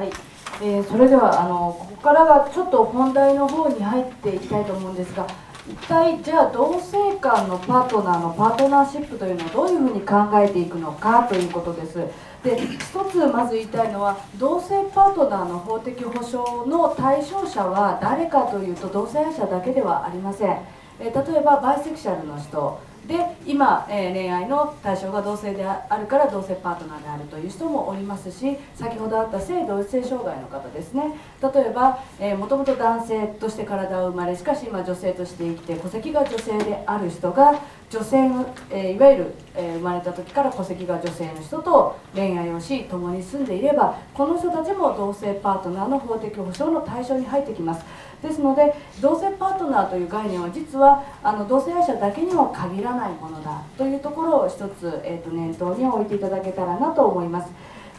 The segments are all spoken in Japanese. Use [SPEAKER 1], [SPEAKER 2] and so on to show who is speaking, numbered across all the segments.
[SPEAKER 1] はい、えー、それではあのここからがちょっと本題の方に入っていきたいと思うんですが一体じゃあ同性間のパートナーのパートナーシップというのをどういうふうに考えていくのかということです。で一つまず言いたいのは同性パートナーの法的保障の対象者は誰かというと同性愛者だけではありません、えー、例えばバイセクシャルの人。で今、えー、恋愛の対象が同性であるから同性パートナーであるという人もおりますし先ほどあった性同一性障害の方ですね。例えばもともと男性として体を生まれしかし今女性として生きて戸籍が女性である人が女性の、えー、いわゆる、えー、生まれた時から戸籍が女性の人と恋愛をし共に住んでいればこの人たちも同性パートナーの法的保障の対象に入ってきます。ですので同性パートナーという概念は実はあの同性愛者だけには限らないものだというところを一つ、えーと、念頭に置いていただけたらなと思います。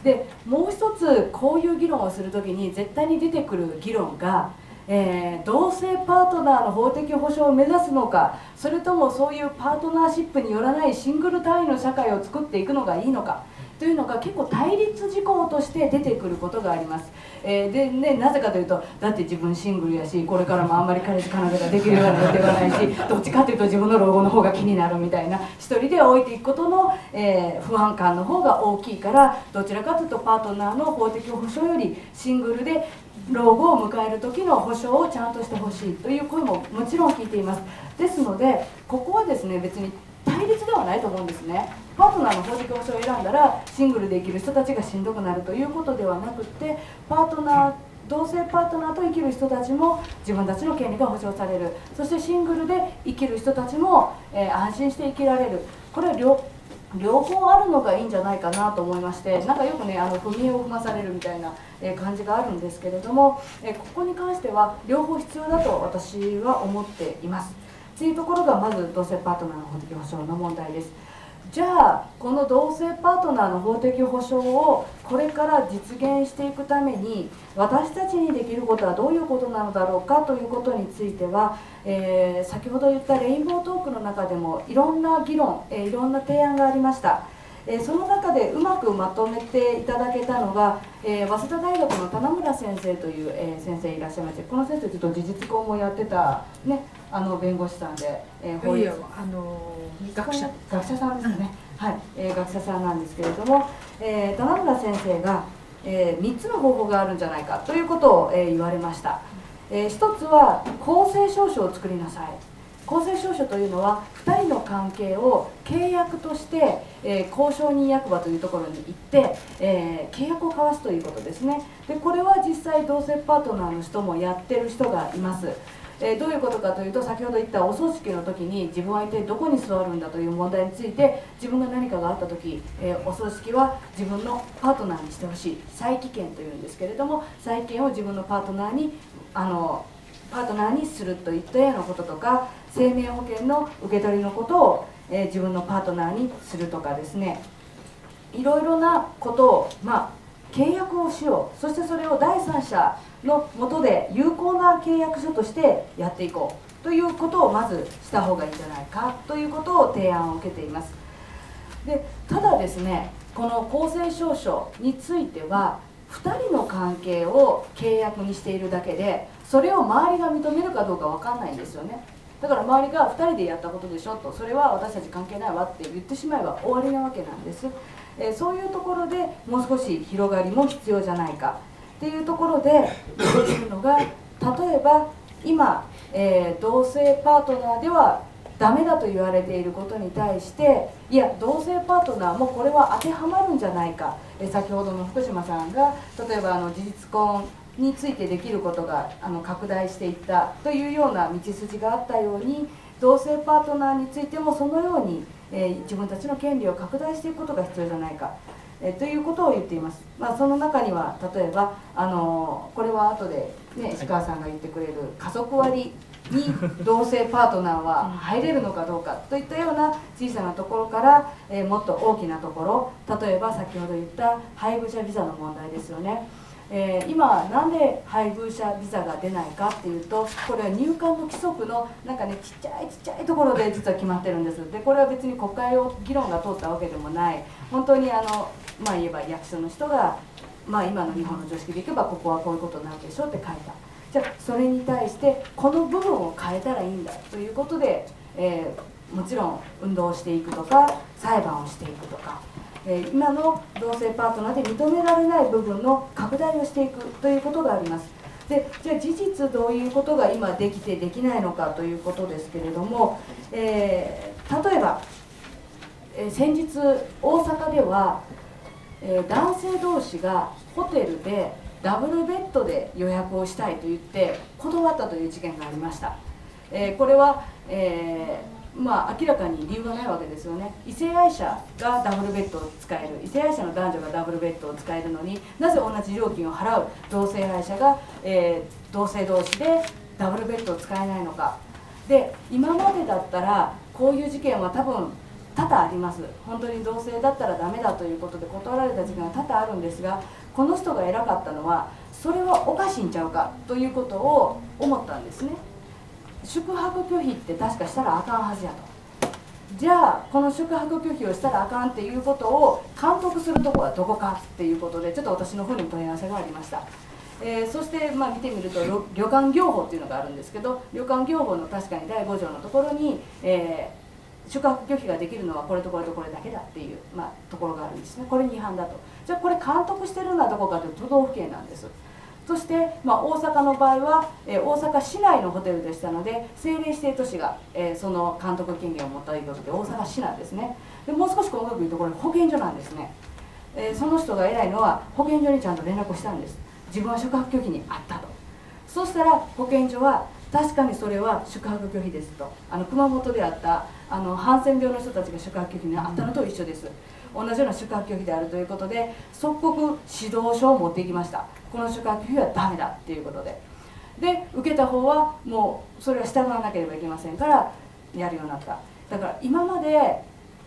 [SPEAKER 1] でもう一つこういう議論をする時に絶対に出てくる議論がえー、同性パートナーの法的保障を目指すのかそれともそういうパートナーシップによらないシングル単位の社会を作っていくのがいいのか。というのが結構対立事項として出てくることがあります、えー、でねなぜかというとだって自分シングルやしこれからもあんまり彼氏彼女ができるような予定はないし どっちかというと自分の老後の方が気になるみたいな一人で置いていくことの、えー、不安感の方が大きいからどちらかというとパートナーの法的保障よりシングルで老後を迎える時の保障をちゃんとしてほしいという声ももちろん聞いています。ですのでここはですね別に対立ではないと思うんですね。パートナーの法的保障を選んだらシングルで生きる人たちがしんどくなるということではなくてパートナー同性パートナーと生きる人たちも自分たちの権利が保障される。そしてシングルで生きる人たちも、えー、安心して生きられる。これは両両方あるのがいいんじゃないかなと思いましてなんかよくねあの踏み絵を踏まされるみたいな、え感じがあるんですけれども、えここに関しては両方必要だと私は思っています。っていうところがまず同性パートナーの法的保障の問題ですじゃあこの同性パートナーの法的保障をこれから実現していくために私たちにできることはどういうことなのだろうかということについては、えー、先ほど言ったレインボートークの中でもいろんな議論、えー、いろんな提案がありました。えー、その中でうまくまとめていただけたのが、えー、早稲田大学の棚村先生という、えー、先生いらっしゃいましてこの先生ちょっと事実婚もやってた、ね、あの弁護士さんで、
[SPEAKER 2] えー、法律あの学者
[SPEAKER 1] 学者。さんですね、はい、えー、学者さんなんですけれども、えー、棚村先生が、えー、3つの方法があるんじゃないかということを、えー、言われました、えー、1つは公正証書を作りなさい公正証書というのは2人の関係を契約として、えー、交渉人役場というところに行って、えー、契約を交わすということですね。でこれは実際同性パートナーの人もやってる人がいます。え、どういうことかというと先ほど言ったお葬式の時に自分は一体どこに座るんだという問題について自分が何かがあった時、えー、お葬式は自分のパートナーにしてほしい。再起権というんですけれども再建を自分のパートナーにあのパートナーにするといったようなこととか生命保険の受け取りのことを、えー、自分のパートナーにするとかですね。いろいろなことを、まあ、契約をしよう。そしてそれを第三者のもとで有効な契約書としてやっていこう。ということをまずした方がいいんじゃないかということを提案を受けています。でただですねこの公正証書については2人の関係を契約にしているだけでそれを周りが認めるかどうか分かんないんですよね。だから周りが2人でやったことでしょと。それは私たち関係ないわって言ってしまえば終わりなわけなんです、えー、そういうところでもう少し広がりも必要じゃないか。っていうところで出てくるのが例えば今、えー、同性パートナーではダメだと言われていることに対していや同性パートナーもこれは当てはまるんじゃないか、えー、先ほどの福島さんが例えばあの事実婚についてできることがあの拡大していったというような道筋があったように同性パートナーについてもそのように、えー、自分たちの権利を拡大していくことが必要じゃないか、えー、ということを言っています、まあ、その中には例えばあのこれは後で、ね、石川さんが言ってくれる家族割に同性パートナーは入れるのかどうかといったような小さなところから、えー、もっと大きなところ。例えば先ほど言った配偶者ビザの問題ですよね。えー、今なんで配偶者ビザが出ないかっていうとこれは入管の規則のなんかねちっちゃいちっちゃいところで実は決まってるんですでこれは別に国会を議論が通ったわけでもない。本当にあのまあ言えば役所の人がまあ今の日本の常識でいけばここはこういうことになるでしょうって書いた。じゃあそれに対してこの部分を変えたらいいんだということで、えーもちろん運動していくとか裁判をしていくとか、えー今の同性パートナーで認められない部分の拡大をしていくということがあります。でじゃあ事実どういうことが今できてできないのかということですけれども、えー例えば、えー先日大阪では、えー男性同士がホテルでダブルベッドで予約をしたいと言って断ったという事件がありました、えーこれは、えーまあ、明らかに理由がないわけですよね。異性愛者がダブルベッドを使える。異性愛者の男女がダブルベッドを使えるのになぜ同じ料金を払う？同性愛者が、えー同性同士でダブルベッドを使えないのか。で今までだったらこういう事件は多分多々あります。本当に同性だったらダメだということで断られた事件は多々あるんですがこの人が偉かったのはそれはおかしいんちゃうかということを思ったんですね。宿泊拒否って確かしたらあかんはずやと。じゃあこの宿泊拒否をしたらあかんっていうことを監督するとこはどこかっていうことでちょっと私の方にも問い合わせがありました。えーそして、まあ、見てみると旅館業法っていうのがあるんですけど旅館業法の確かに第5条のところに、えー宿泊拒否ができるのはこれとこれとこれだけだっていう、まあ、ところがあるんですね。これに違反だと。じゃあこれ監督してるのはどこかというと都道府県なんです。そして、まあ、大阪の場合は、えー大阪市内のホテルでしたので政令指定都市が、えーその監督権限を持ったということで大阪市なんですね。でもう少し細かく言うとこれ保健所なんですね、えーその人が偉いのは保健所にちゃんと連絡をしたんです。自分は宿泊拒否にあったと。そしたら保健所は確かにそれは宿泊拒否ですと。あの熊本であったあのハンセン病の人たちが宿泊拒否にあったのと一緒です。同じような宿泊拒否であるということで即刻指導書を持っていきました。この宿泊拒否はダメだっていうことで。で受けた方はもうそれは従わなければいけませんからやるようになった。だから今まで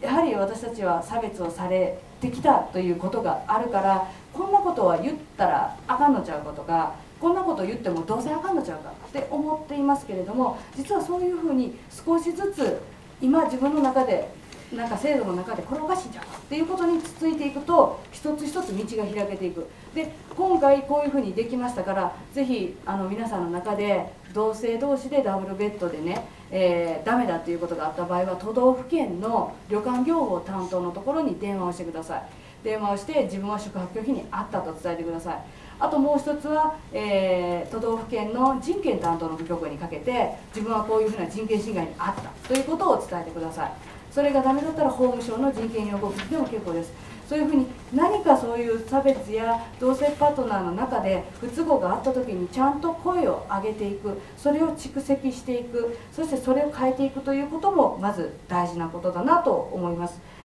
[SPEAKER 1] やはり私たちは差別をされてきたということがあるからこんなことは言ったらあかんのちゃうかとかこんなこと言ってもどうせあかんのちゃうかって思っていますけれども実はそういうふうに少しずつ今自分の中でなんか制度の中でこれおかしいんちゃうっていうことにつついていくと一つ一つ道が開けていく。で今回こういうふうにできましたからぜひあの皆さんの中で同性同士でダブルベッドでね、えー、ダメだっていうことがあった場合は都道府県の旅館業法担当のところに電話をしてください。電話をして自分は宿泊拒否にあったと伝えてください。あともう一つは、えー都道府県の人権担当の部局にかけて自分はこういうふうな人権侵害にあったということを伝えてください。それがダメだったら法務省の人権擁護局でも結構です。そういうふうに何かそういう差別や同性パートナーの中で不都合があった時にちゃんと声を上げていく。それを蓄積していく。そしてそれを変えていくということもまず大事なことだなと思います。